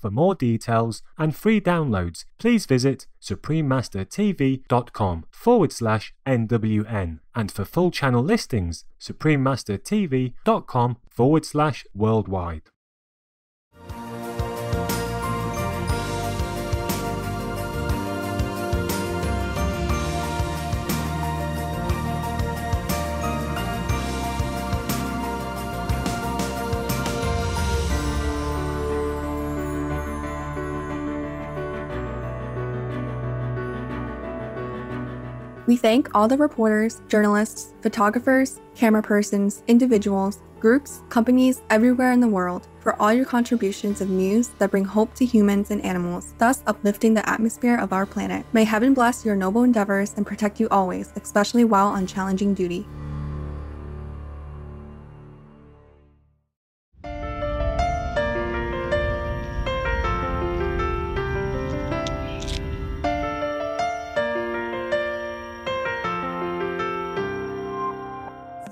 For more details and free downloads, please visit suprememastertv.com forward slash NWN. And for full channel listings, suprememastertv.com forward slash worldwide. We thank all the reporters, journalists, photographers, camera persons, individuals, groups, companies everywhere in the world for all your contributions of news that bring hope to humans and animals, thus uplifting the atmosphere of our planet. May heaven bless your noble endeavors and protect you always, especially while on challenging duty.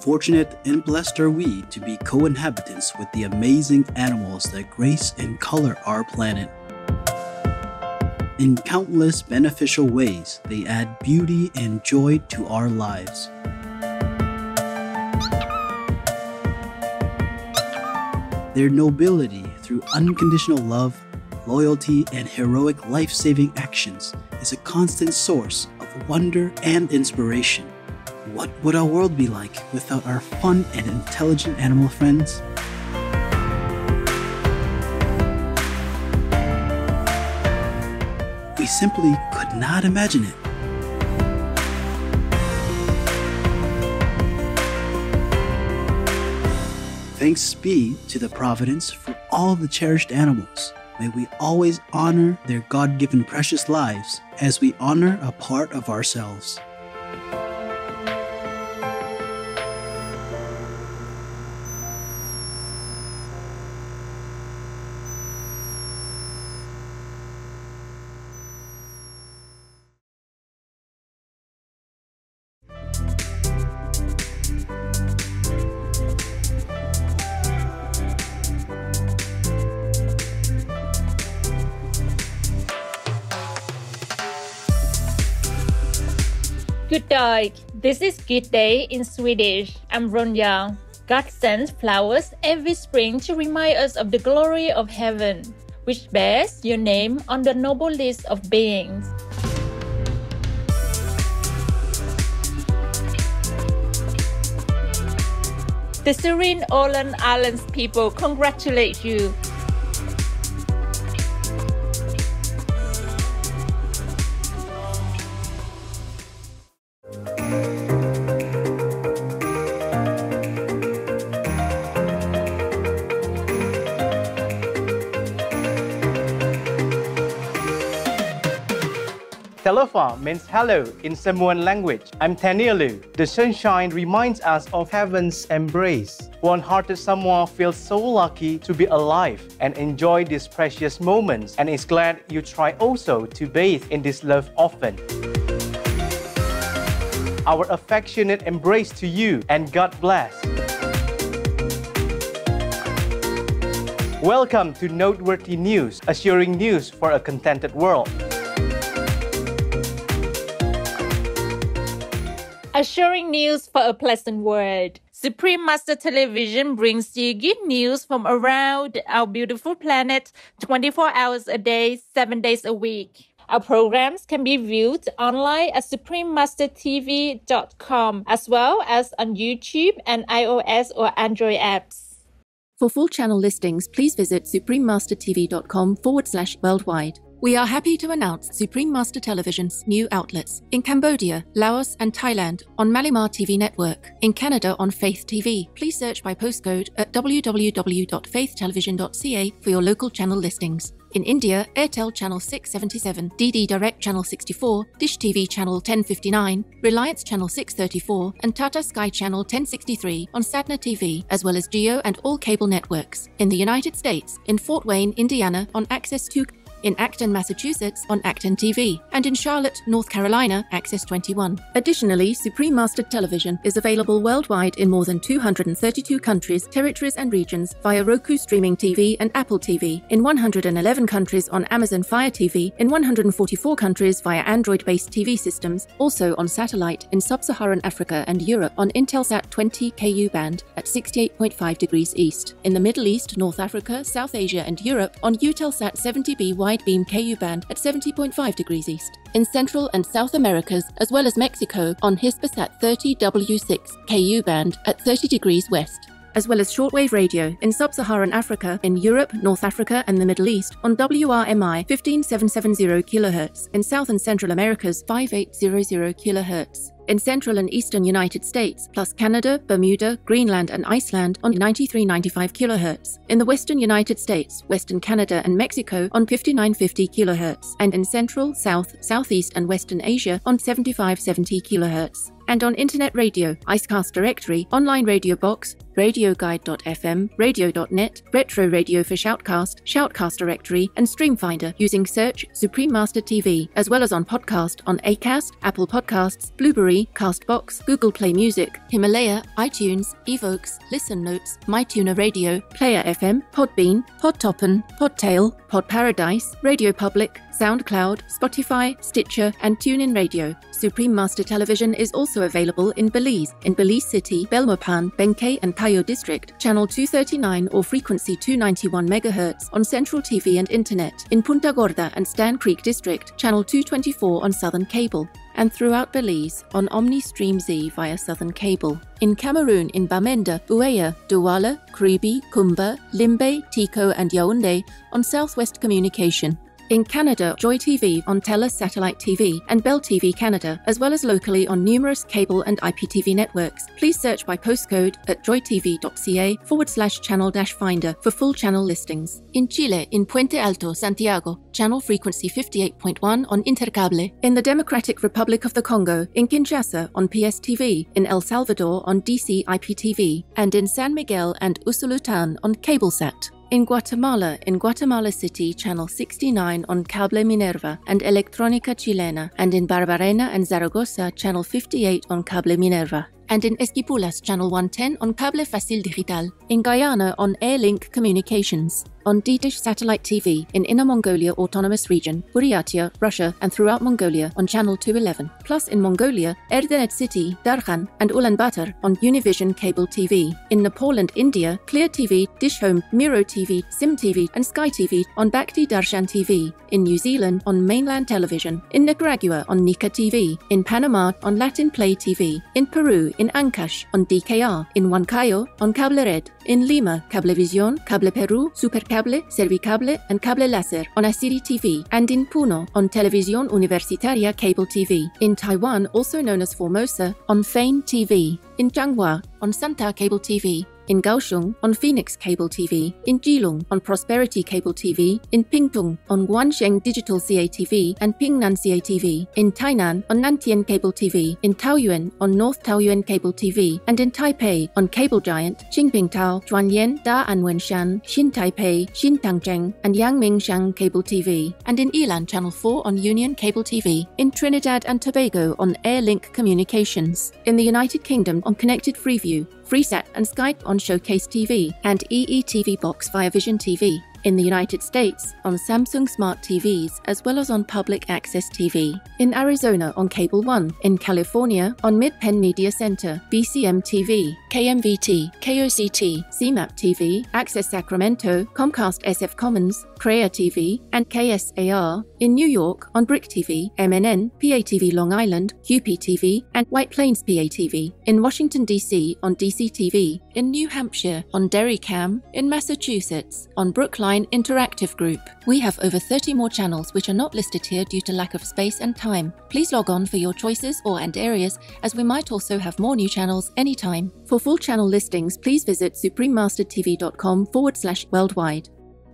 Fortunate and blessed are we to be co inhabitants with the amazing animals that grace and color our planet. In countless beneficial ways, they add beauty and joy to our lives. Their nobility through unconditional love, loyalty, and heroic life saving actions is a constant source of wonder and inspiration. What would our world be like without our fun and intelligent animal friends? We simply could not imagine it. Thanks be to the Providence for all the cherished animals. May we always honor their God given precious lives as we honor a part of ourselves. Day. This is Good Day in Swedish. I'm Ronja. God sends flowers every spring to remind us of the glory of heaven, which bears your name on the noble list of beings. The Serene Åland Islands people congratulate you Talofa means hello in Samoan language. I'm Tanielu. The sunshine reminds us of heaven's embrace. One-hearted Samoa feels so lucky to be alive and enjoy these precious moments and is glad you try also to bathe in this love often. Our affectionate embrace to you and God bless. Welcome to Noteworthy News, assuring news for a contented world. Assuring news for a pleasant world. Supreme Master Television brings you good news from around our beautiful planet 24 hours a day, 7 days a week. Our programs can be viewed online at suprememastertv.com as well as on YouTube and iOS or Android apps. For full channel listings, please visit suprememastertv.com forward slash worldwide. We are happy to announce Supreme Master Television's new outlets in Cambodia, Laos, and Thailand on Malimar TV Network. In Canada on Faith TV. Please search by postcode at www.faithtelevision.ca for your local channel listings. In India, Airtel Channel 677, DD Direct Channel 64, Dish TV Channel 1059, Reliance Channel 634, and Tata Sky Channel 1063 on Sadhna TV, as well as Geo and all cable networks. In the United States, in Fort Wayne, Indiana, on Access 2 in Acton, Massachusetts on Acton TV, and in Charlotte, North Carolina, Access 21. Additionally, Supreme Master Television is available worldwide in more than 232 countries, territories, and regions via Roku streaming TV and Apple TV, in 111 countries on Amazon Fire TV, in 144 countries via Android based TV systems, also on satellite in sub Saharan Africa and Europe on Intelsat 20 KU band at 68.5 degrees east, in the Middle East, North Africa, South Asia, and Europe on Eutelsat 70B wide beam KU band at 70.5 degrees east, in Central and South Americas, as well as Mexico on Hispasat 30W6 KU band at 30 degrees west as well as shortwave radio in sub Saharan Africa, in Europe, North Africa, and the Middle East on WRMI 15770 kHz, in South and Central Americas 5800 kHz in Central and Eastern United States, plus Canada, Bermuda, Greenland, and Iceland on 9395 kHz, in the Western United States, Western Canada, and Mexico on 5950 kHz, and in Central, South, Southeast, and Western Asia on 7570 kHz and on internet radio, Icecast Directory, online radio box, radioguide.fm, radio.net, retro radio for Shoutcast, Shoutcast Directory, and Streamfinder using search Supreme Master TV, as well as on podcast on Acast, Apple Podcasts, Blubrry, Castbox, Google Play Music, Himalaya, iTunes, Evokes, Listen Notes, MyTuner Radio, Player FM, Podbean, Podtoppen, Podtail, Pod Paradise, Radio Public, SoundCloud, Spotify, Stitcher, and TuneIn Radio. Supreme Master Television is also available in Belize, in Belize City, Belmopan, Benque, and Cayo District, channel 239 or frequency 291 MHz on Central TV and Internet, in Punta Gorda and Stann Creek District, channel 224 on Southern Cable, and throughout Belize on OmniStream Z via Southern Cable. In Cameroon, in Bamenda, Buea, Douala, Kribi, Kumba, Limbe, Tiko, and Yaoundé on Southwest Communication. In Canada, Joy TV on TELUS Satellite TV and Bell TV Canada, as well as locally on numerous cable and IPTV networks. Please search by postcode at joytv.ca forward slash channel dash finder for full channel listings. In Chile, in Puente Alto, Santiago, channel frequency 58.1 on Intercable. In the Democratic Republic of the Congo, in Kinshasa on PSTV, in El Salvador on DC IPTV, and in San Miguel and Usulután on CableSat. In Guatemala, in Guatemala City, channel 69 on Cable Minerva and Electrónica Chilena, and in Barberena and Zaragoza, channel 58 on Cable Minerva and in Esquipulas, channel 110 on Cable Facil Digital, in Guyana on Airlink Communications, on D-Dish Satellite TV in Inner Mongolia Autonomous Region, Buryatia, Russia, and throughout Mongolia on channel 211, plus in Mongolia, Erdenet City, Darkhan, and Ulaanbaatar on Univision Cable TV, in Nepal and India, Clear TV, Dish Home, Miro TV, Sim TV, and Sky TV on Bhakti Darshan TV, in New Zealand on Mainland Television, in Nicaragua on Nika TV, in Panama on Latin Play TV, in Peru in Ancash on DKR, in Huancayo on Cable Red, in Lima, Cablevisión, Cable Peru, Supercable, Servicable, and Cable Láser on Asiri TV, and in Puno on Televisión Universitaria Cable TV, in Taiwan, also known as Formosa, on Fane TV, in Changhua on Santa Cable TV, in Kaohsiung on Phoenix Cable TV, in Jilong on Prosperity Cable TV, in Pingtung on Guansheng Digital CATV and Pingnan CATV, in Tainan on Nantian Cable TV, in Taoyuan on North Taoyuan Cable TV, and in Taipei on Cable Giant, Qingpingtao, Zhuanyan, Da Anwenshan, Xin Taipei, Xin Tangzheng, and Yangmingshan Cable TV, and in Elan Channel 4 on Union Cable TV, in Trinidad and Tobago on Airlink Communications, in the United Kingdom on Connected Freeview, FreeSat and Skype on Showcase TV, and EETV Box via Vision TV. In the United States, on Samsung Smart TVs, as well as on Public Access TV. In Arizona, on Cable One. In California, on MidPen Media Center, BCM TV, KMVT, KOCT, CMAP TV, Access Sacramento, Comcast SF Commons, Crea TV, and KSAR. In New York, on BRIC TV, MNN, PATV Long Island, QPTV, and White Plains PATV. In Washington, D.C., on DCTV. In New Hampshire, on Derrycam. In Massachusetts, on Brookline An interactive Group. We have over 30 more channels which are not listed here due to lack of space and time. Please log on for your choices or and areas as we might also have more new channels anytime. For full channel listings, please visit suprememastertv.com forward slash worldwide.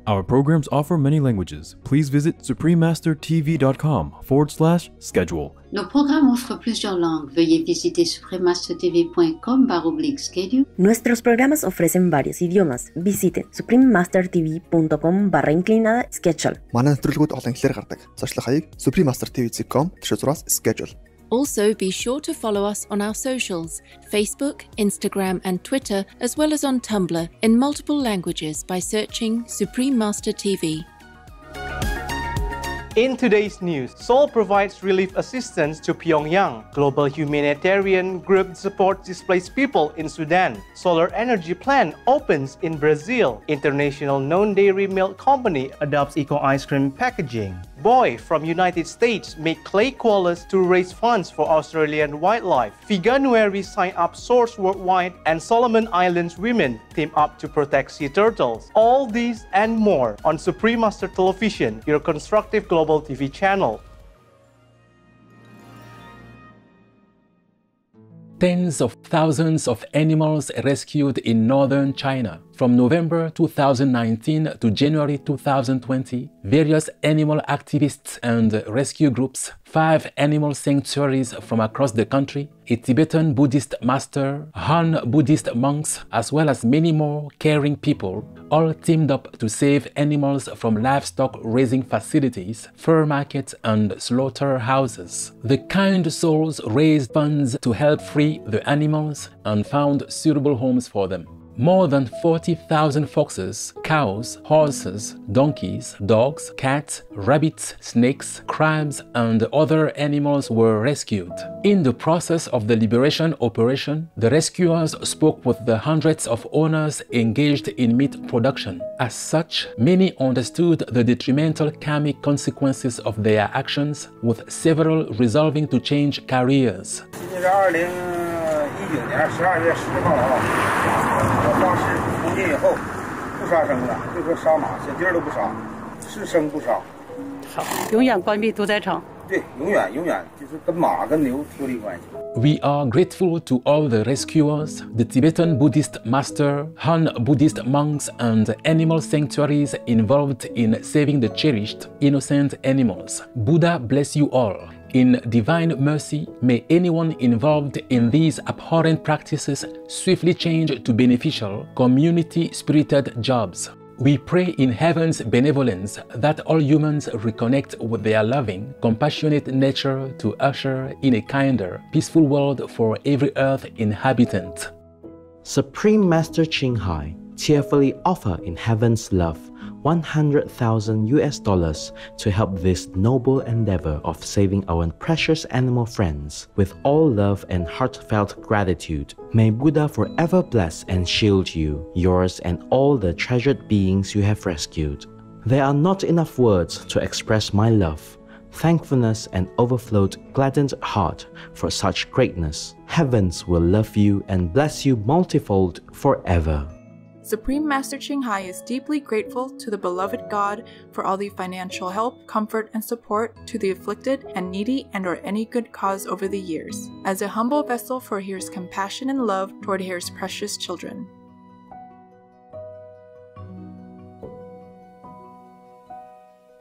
Our programs offer many languages. Please visit suprememastertv.com forward slash schedule. Nos programmes offrent plusieurs langues. Veuillez visiter suprememastertv.com oblique schedule. Nuestros programas ofrecen varios idiomas. Visite suprememastertv.com barra inclinada schedule. Манай нэвтрүүлгүүд олон хэлээр гардаг. Зочлох хаяг suprememastertv.com тгшүүрээс schedule. also, be sure to follow us on our socials Facebook, Instagram, and Twitter, as well as on Tumblr in multiple languages by searching Supreme Master TV. In today's news, Seoul provides relief assistance to Pyongyang. Global humanitarian group supports displaced people in Sudan. Solar energy plant opens in Brazil. International non-dairy milk company adopts eco ice cream packaging. Boy from United States make clay koalas to raise funds for Australian wildlife. Veganuary sign up source worldwide and Solomon Islands women team up to protect sea turtles. All these and more on Supreme Master Television, your constructive global TV channel. Tens of thousands of animals rescued in northern China. From November 2019 to January 2020, various animal activists and rescue groups, five animal sanctuaries from across the country, a Tibetan Buddhist master, Han Buddhist monks, as well as many more caring people, all teamed up to save animals from livestock raising facilities, fur markets, and slaughterhouses. The kind souls raised funds to help free the animals and found suitable homes for them. More than 40,000 foxes, cows, horses, donkeys, dogs, cats, rabbits, snakes, crabs, and other animals were rescued. In the process of the liberation operation, the rescuers spoke with the hundreds of owners engaged in meat production. As such, many understood the detrimental karmic consequences of their actions, with several resolving to change careers. 我发誓，从今以后不杀生了，就说杀马，小鸡儿都不杀，是生不杀，杀，永远关闭屠宰场。对，永远永远就是跟马跟牛脱离关系。We are grateful to all the rescuers, the Tibetan Buddhist master, Han Buddhist monks, and animal sanctuaries involved in saving the cherished, innocent animals. Buddha bless you all. In divine mercy, may anyone involved in these abhorrent practices swiftly change to beneficial, community spirited jobs. We pray in heaven's benevolence that all humans reconnect with their loving, compassionate nature to usher in a kinder, peaceful world for every earth inhabitant. Supreme Master Ching Hai cheerfully offer in heaven's love 100,000 US dollars to help this noble endeavor of saving our precious animal friends. With all love and heartfelt gratitude, may Buddha forever bless and shield you, yours, and all the treasured beings you have rescued. There are not enough words to express my love, thankfulness, and overflowed gladdened heart for such greatness. Heavens will love you and bless you multifold forever. Supreme Master Ching Hai is deeply grateful to the beloved God for all the financial help, comfort, and support to the afflicted and needy and or any good cause over the years, as a humble vessel for His compassion and love toward His precious children.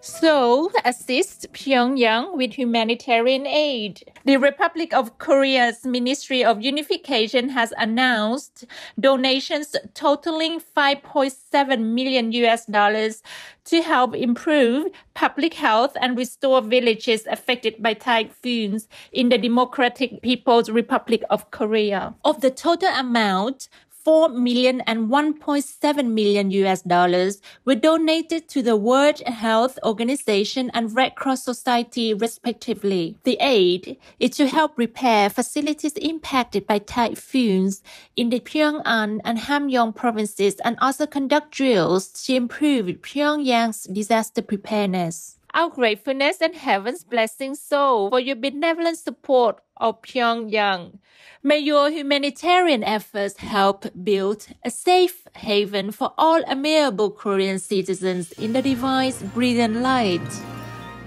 Seoul assists Pyongyang with humanitarian aid. The Republic of Korea's Ministry of Unification has announced donations totaling 5.7 million US dollars to help improve public health and restore villages affected by typhoons in the Democratic People's Republic of Korea. Of the total amount, 4 million and 1.7 million US dollars were donated to the World Health Organization and Red Cross Society respectively. The aid is to help repair facilities impacted by typhoons in the Pyongan and Hamgyong provinces and also conduct drills to improve Pyongyang's disaster preparedness. Our gratefulness and heaven's blessing so for your benevolent support of Pyongyang. May your humanitarian efforts help build a safe haven for all amiable Korean citizens in the divine's brilliant light.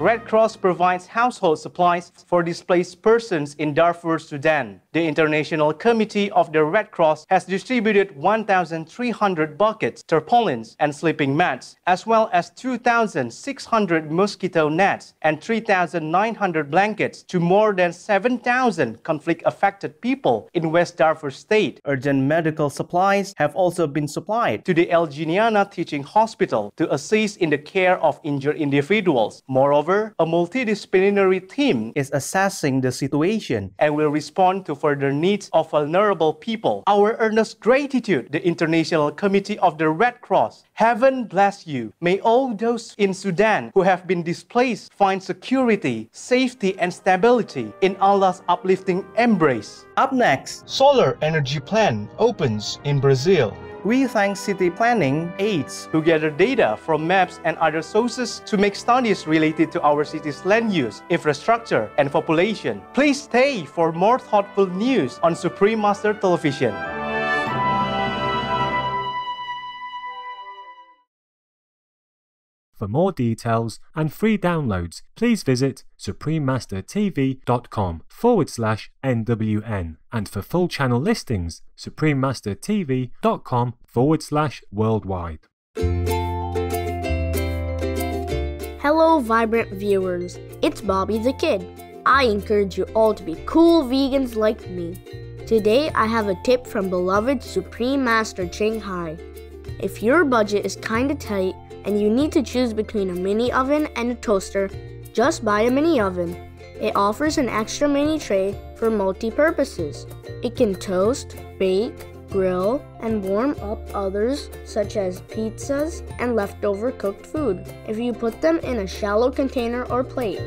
Red Cross provides household supplies for displaced persons in Darfur, Sudan. The International Committee of the Red Cross has distributed 1,300 buckets, tarpaulins, and sleeping mats, as well as 2,600 mosquito nets and 3,900 blankets to more than 7,000 conflict-affected people in West Darfur State. Urgent medical supplies have also been supplied to the El Geneina Teaching Hospital to assist in the care of injured individuals. Moreover, a multidisciplinary team is assessing the situation and will respond to further needs of vulnerable people. Our earnest gratitude, the International Committee of the Red Cross. Heaven bless you. May all those in Sudan who have been displaced find security, safety, and stability in Allah's uplifting embrace. Up next, solar energy plan opens in Brazil. We thank City Planning aids who gather data from maps and other sources to make studies related to our city's land use, infrastructure, and population. Please stay for more thoughtful news on Supreme Master Television. For more details and free downloads, please visit suprememastertv.com forward slash NWN. And for full channel listings, suprememastertv.com forward slash worldwide. Hello, vibrant viewers. It's Bobby the Kid. I encourage you all to be cool vegans like me. Today, I have a tip from beloved Supreme Master Ching Hai. If your budget is kinda tight and you need to choose between a mini oven and a toaster, just buy a mini oven. It offers an extra mini tray for multi purposes. It can toast, bake, grill, and warm up others such as pizzas and leftover cooked food if you put them in a shallow container or plate.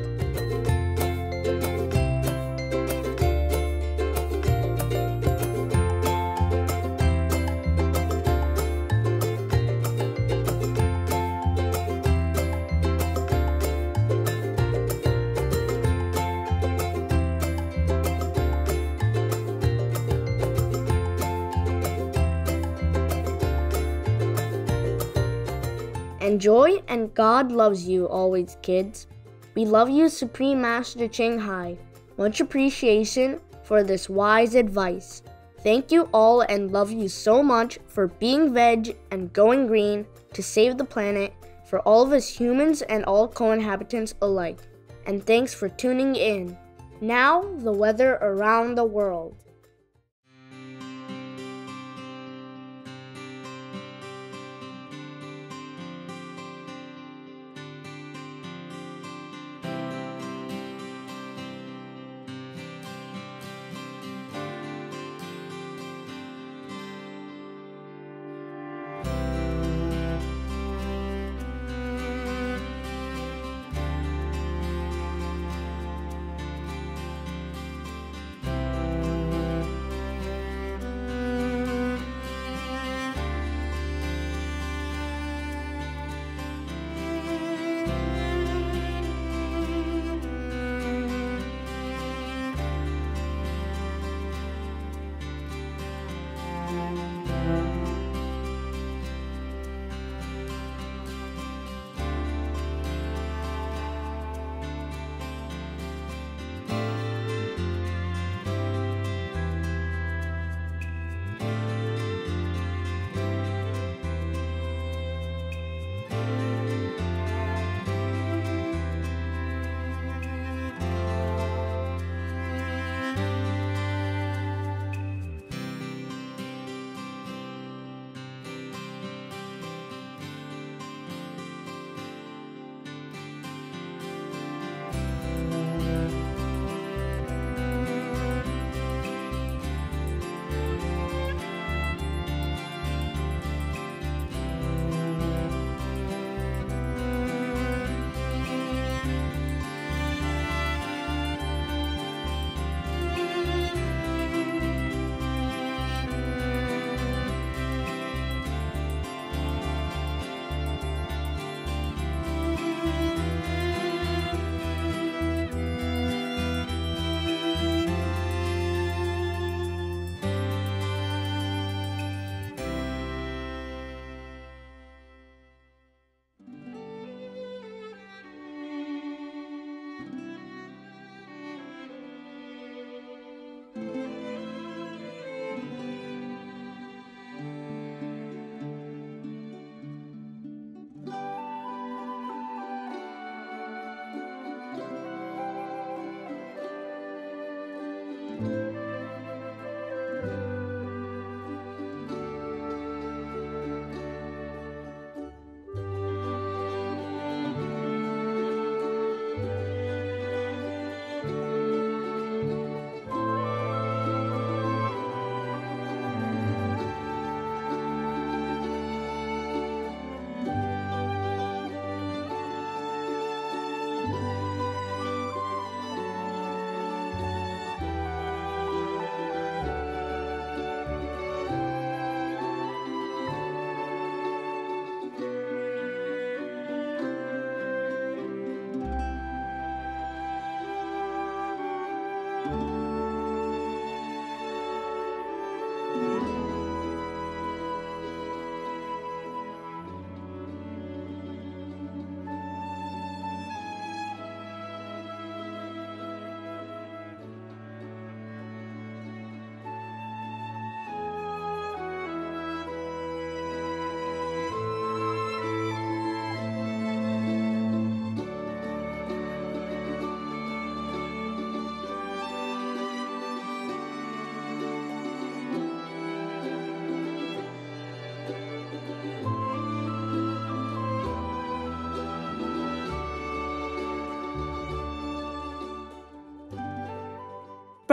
Enjoy and God loves you always, kids. We love you, Supreme Master Ching Hai. Much appreciation for this wise advice. Thank you all and love you so much for being veg and going green to save the planet for all of us humans and all co inhabitants alike. And thanks for tuning in. Now, the weather around the world.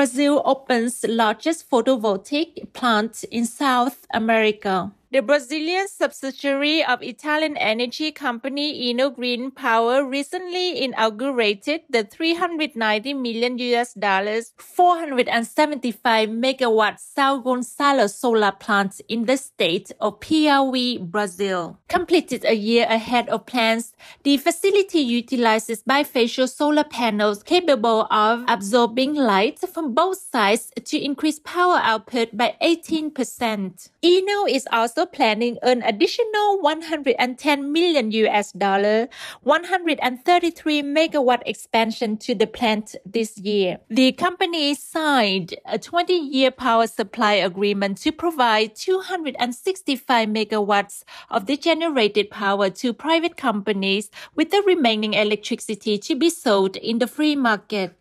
Brazil opens largest photovoltaic plant in South America. The Brazilian subsidiary of Italian energy company Enel Green Power recently inaugurated the 390 million US dollars 475 megawatt São Gonçalo solar plant in the state of Piauí, Brazil. Completed a year ahead of plans, the facility utilizes bifacial solar panels capable of absorbing light from both sides to increase power output by 18%. Enel is also planning an additional 110 million US dollar, 133 megawatt expansion to the plant this year. The company signed a 20-year power supply agreement to provide 265 megawatts of the generated power to private companies with the remaining electricity to be sold in the free market.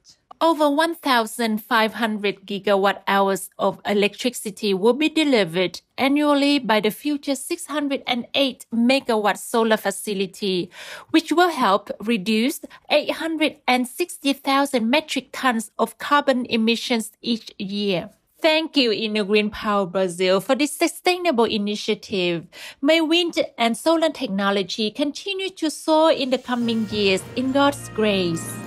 Over 1,500 gigawatt hours of electricity will be delivered annually by the future 608 megawatt solar facility, which will help reduce 860,000 metric tons of carbon emissions each year. Thank you, Enel Green Power Brazil, for this sustainable initiative. May wind and solar technology continue to soar in the coming years in God's grace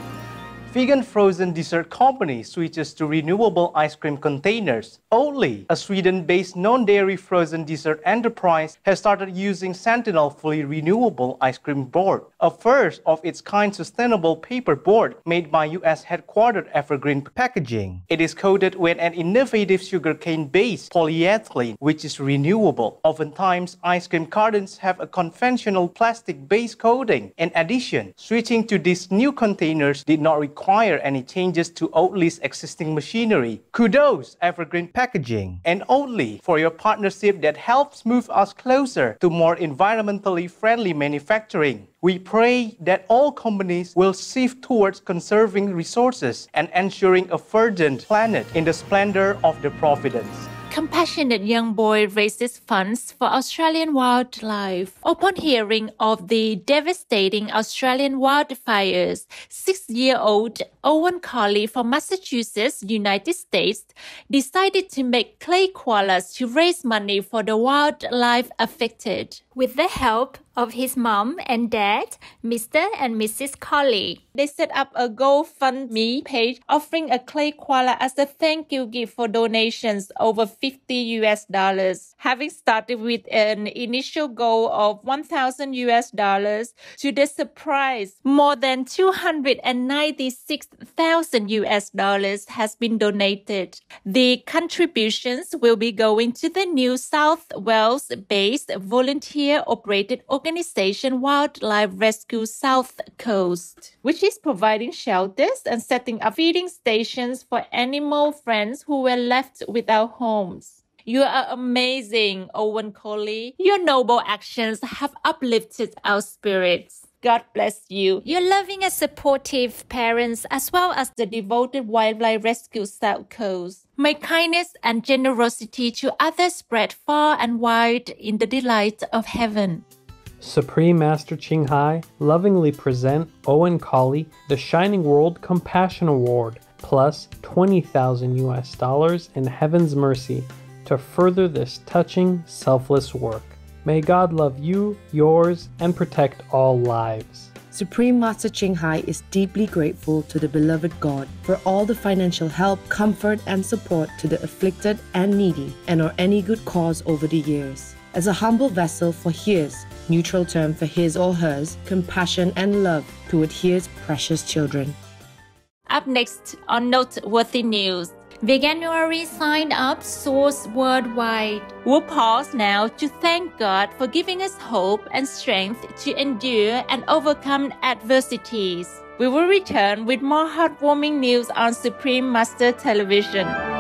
vegan frozen dessert company switches to renewable ice cream containers. Oatly, a Sweden-based non-dairy frozen dessert enterprise, has started using Sentinel fully renewable ice cream board, a first of its kind sustainable paper board made by US headquartered Evergreen Packaging. It is coated with an innovative sugarcane-based polyethylene, which is renewable. Oftentimes, ice cream cartons have a conventional plastic-based coating. In addition, switching to these new containers did not require require any changes to Oatly's existing machinery. Kudos, Evergreen Packaging, and Oatly for your partnership that helps move us closer to more environmentally friendly manufacturing. We pray that all companies will shift towards conserving resources and ensuring a verdant planet in the splendor of the providence compassionate young boy raises funds for Australian wildlife. Upon hearing of the devastating Australian wildfires, six-year-old Owen Colley from Massachusetts, United States, decided to make clay koalas to raise money for the wildlife affected. With the help of his mom and dad, Mr. and Mrs. Colley. They set up a GoFundMe page offering a clay koala as a thank you gift for donations over 50 US dollars. Having started with an initial goal of 1000 US dollars to the surprise, more than 296,000 US dollars has been donated. The contributions will be going to the New South Wales based volunteer operated organization Wildlife Rescue South Coast, which is providing shelters and setting up feeding stations for animal friends who were left without homes. You are amazing, Owen Colley. Your noble actions have uplifted our spirits. God bless you. You're loving and supportive parents as well as the devoted Wildlife Rescue South Coast. May kindness and generosity to others spread far and wide in the delight of heaven. Supreme Master Ching Hai lovingly present Owen Colley the Shining World Compassion Award plus 20,000 US dollars in Heaven's mercy to further this touching, selfless work. May God love you, yours, and protect all lives. Supreme Master Ching Hai is deeply grateful to the beloved God for all the financial help, comfort, and support to the afflicted and needy, and or any good cause over the years. As a humble vessel for His, neutral term for his or hers, compassion and love toward his precious children. Up next on Noteworthy News. Veganuary signed up source worldwide. We'll pause now to thank God for giving us hope and strength to endure and overcome adversities. We will return with more heartwarming news on Supreme Master Television.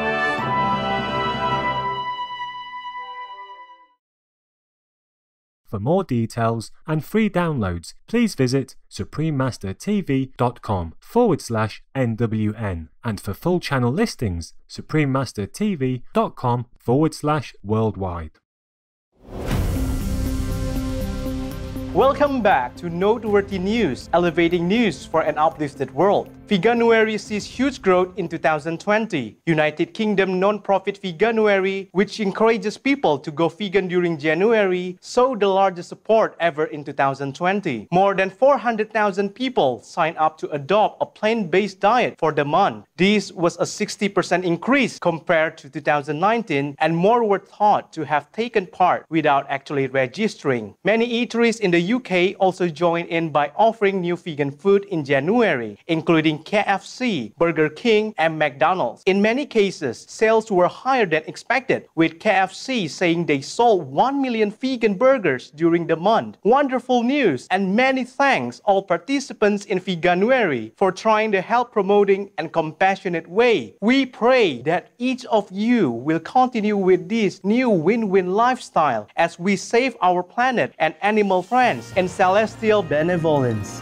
For more details and free downloads, please visit suprememastertv.com forward slash NWN. And for full channel listings, suprememastertv.com forward slash worldwide. Welcome back to Noteworthy News, elevating news for an uplifted world. Veganuary sees huge growth in 2020. United Kingdom non-profit Veganuary, which encourages people to go vegan during January, saw the largest support ever in 2020. More than 400,000 people signed up to adopt a plant-based diet for the month. This was a 60% increase compared to 2019 and more were thought to have taken part without actually registering. Many eateries in the UK also joined in by offering new vegan food in January, including KFC, Burger King, and McDonald's. In many cases, sales were higher than expected, with KFC saying they sold 1 million vegan burgers during the month. Wonderful news, and many thanks all participants in Veganuary for trying to help promoting and compassionate way. We pray that each of you will continue with this new win-win lifestyle as we save our planet and animal friends and celestial benevolence.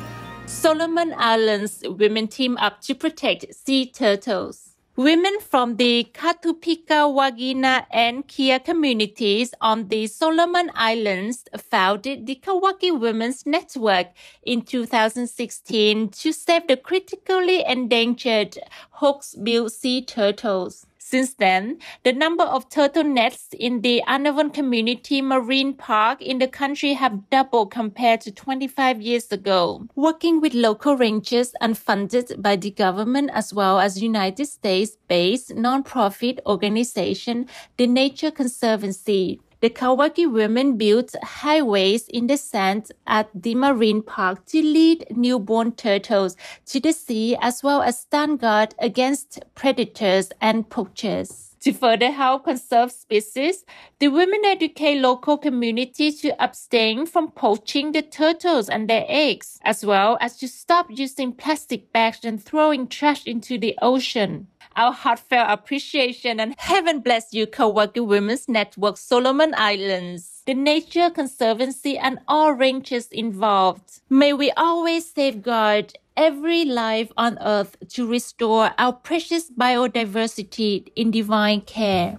Solomon Islands women team up to protect sea turtles. Women from the Katupika, Wagina, and Kia communities on the Solomon Islands founded the Kawaki Women's Network in 2016 to save the critically endangered hawksbill sea turtles. Since then, the number of turtle nests in the Arnavon Community Marine Park in the country have doubled compared to 25 years ago. Working with local rangers and funded by the government as well as United States-based nonprofit organization, the Nature Conservancy, the Kawaki women built highways in the sand at the marine park to lead newborn turtles to the sea as well as stand guard against predators and poachers. To further help conserve species, the women educate local communities to abstain from poaching the turtles and their eggs, as well as to stop using plastic bags and throwing trash into the ocean. Our heartfelt appreciation and heaven bless you, Kawaki Women's Network Solomon Islands, the Nature Conservancy, and all rangers involved. May we always safeguard every life on earth to restore our precious biodiversity in divine care.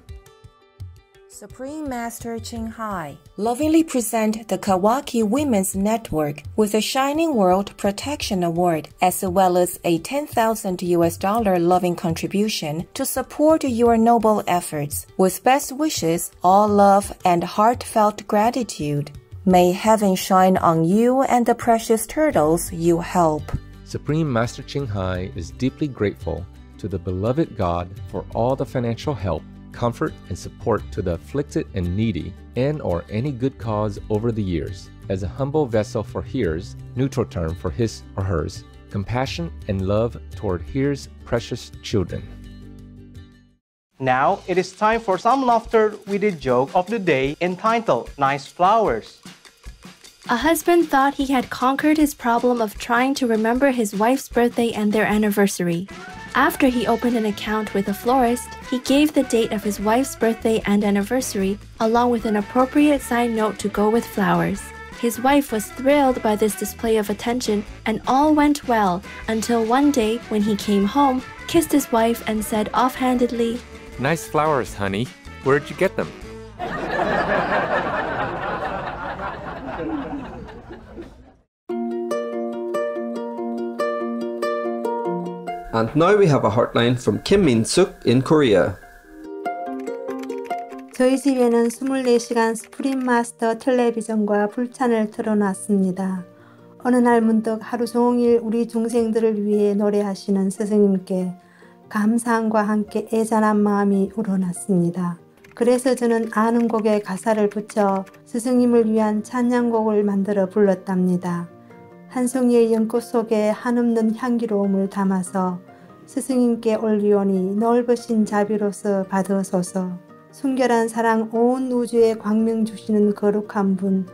Supreme Master Ching Hai lovingly present the Kawaki Women's Network with a Shining World Protection Award as well as a 10,000 US dollar loving contribution to support your noble efforts. With best wishes, all love and heartfelt gratitude. May heaven shine on you and the precious turtles you help. Supreme Master Ching Hai is deeply grateful to the beloved God for all the financial help comfort and support to the afflicted and needy and or any good cause over the years as a humble vessel for hers neutral term for his or hers compassion and love toward his precious children. Now it is time for some laughter with a joke of the day entitled nice flowers a husband thought he had conquered his problem of trying to remember his wife's birthday and their anniversary. After he opened an account with a florist, he gave the date of his wife's birthday and anniversary, along with an appropriate side note to go with flowers. His wife was thrilled by this display of attention, and all went well until one day when he came home, kissed his wife, and said offhandedly, Nice flowers, honey. Where'd you get them? And now we have a hotline from Kim Min-suk in Korea. 저희 집에는 24시간 스프린 마스터 텔레비전과 불찬을 틀어놨습니다. 어느 날 문득 하루 종일 우리 중생들을 위해 노래하시는 스승님께 감사함과 함께 애잔한 마음이 우러났습니다. 그래서 저는 아는 곡에 가사를 붙여 스승님을 위한 찬양곡을 만들어 불렀답니다. 한 송이의 연꽃 속에 한없는 향기로움을 담아서 스승님께 올리오니 넓으신 자비로서 받으소서 순결한 사랑 온 우주에 광명 주시는 거룩한 분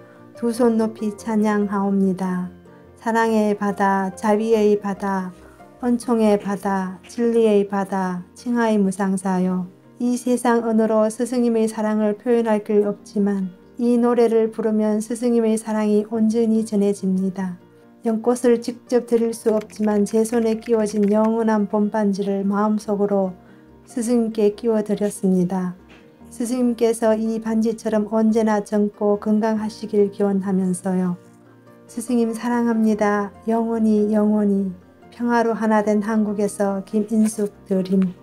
두 손 높이 찬양하옵니다. 사랑의 바다, 자비의 바다,恩총의 바다, 진리의 바다, 칭하의 무상사요. 이 세상 언어로 스승님의 사랑을 표현할 길 없지만 이 노래를 부르면 스승님의 사랑이 온전히 전해집니다. 연꽃을 직접 드릴 수 없지만 제 손에 끼워진 영원한 봄반지를 마음속으로 스승님께 끼워드렸습니다. 스승님께서 이 반지처럼 언제나 젊고 건강하시길 기원하면서요. 스승님 사랑합니다. 영원히 영원히 평화로 하나 된 한국에서 김인숙 드림.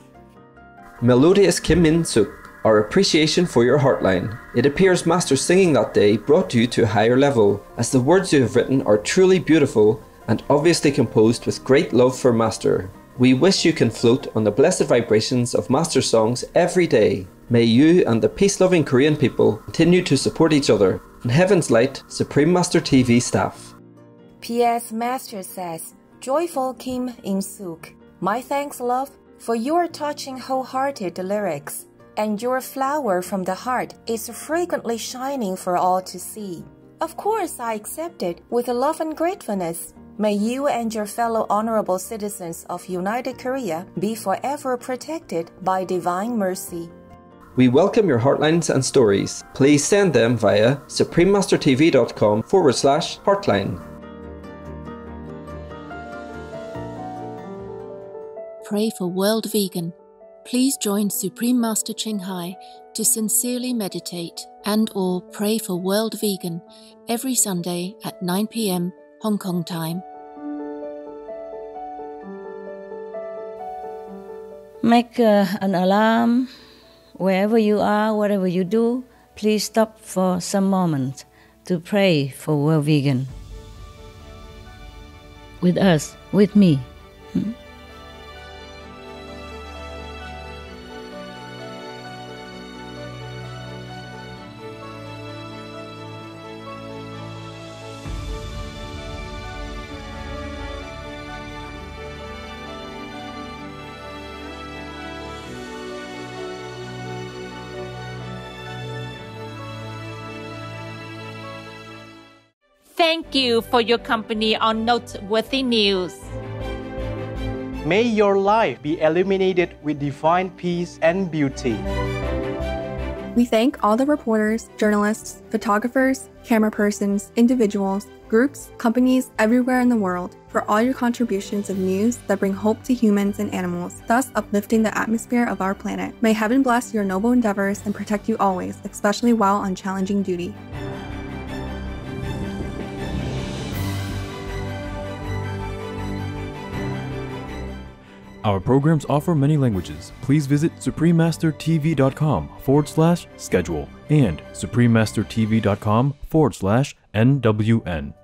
Min Suk, our appreciation for your heartline. It appears Master singing that day brought you to a higher level, as the words you have written are truly beautiful and obviously composed with great love for Master. We wish you can float on the blessed vibrations of Master songs every day. May you and the peace loving Korean people continue to support each other. In Heaven's Light, Supreme Master TV staff. P.S. Master says, Joyful Kim In Suk, my thanks, love, for your touching wholehearted lyrics, and your flower from the heart is frequently shining for all to see. Of course, I accept it with love and gratefulness. May you and your fellow honorable citizens of United Korea be forever protected by divine mercy. We welcome your heartlines and stories. Please send them via suprememastertv.com forward slash heartline. Pray for World Vegan. Please join Supreme Master Ching Hai to sincerely meditate and or pray for World Vegan every Sunday at 9 p.m. Hong Kong time. Make uh, an alarm wherever you are, whatever you do. Please stop for some moment to pray for World Vegan. With us, with me. Hmm? Thank you for your company on Noteworthy News. May your life be illuminated with divine peace and beauty. We thank all the reporters, journalists, photographers, camera persons, individuals, groups, companies everywhere in the world for all your contributions of news that bring hope to humans and animals, thus uplifting the atmosphere of our planet. May heaven bless your noble endeavors and protect you always, especially while on challenging duty. Our programs offer many languages. Please visit suprememastertv.com forward slash schedule and suprememastertv.com forward slash NWN.